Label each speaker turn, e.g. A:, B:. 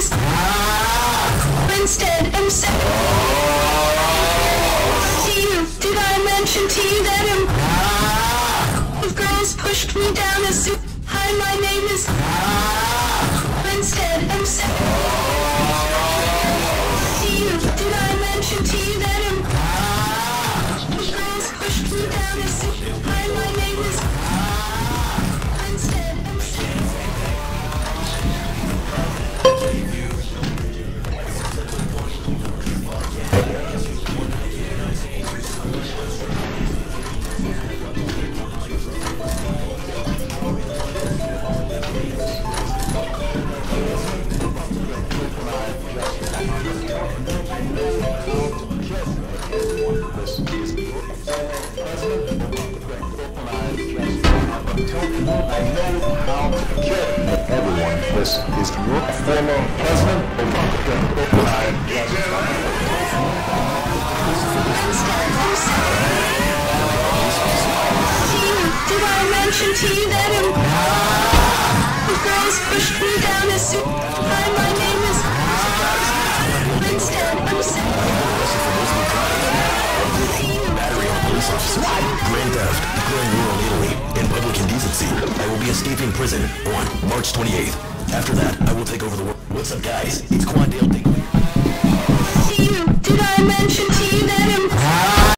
A: is instead am sad. To you, did I mention to you that um, am of girls pushed me down a soup?
B: Everyone, this is your former president,
A: Did I mention to you that the girls pushed me down a soup?
C: On Italy, and public indecency. I will be escaping prison on March 28th. After that, I will take over the world. What's up, guys? It's Quandale
A: Dingle.